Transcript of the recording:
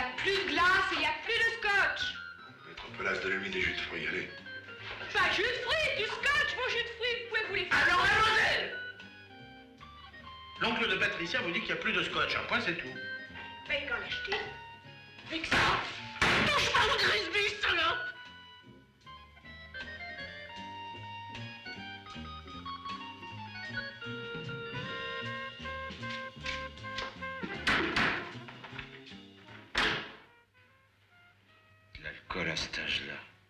passe, il n'y a plus de scotch. Mettre un peu las, donnez-lui des jus de fruits, allez. Pas jus de fruits, du scotch, mon jus de fruits, vous pouvez vous les faire. Alors, mademoiselle L'oncle de Patricia vous dit qu'il n'y a plus de scotch. Un point, c'est tout. Mais quand l'acheter Avec ça De l'alcool à cet âge-là.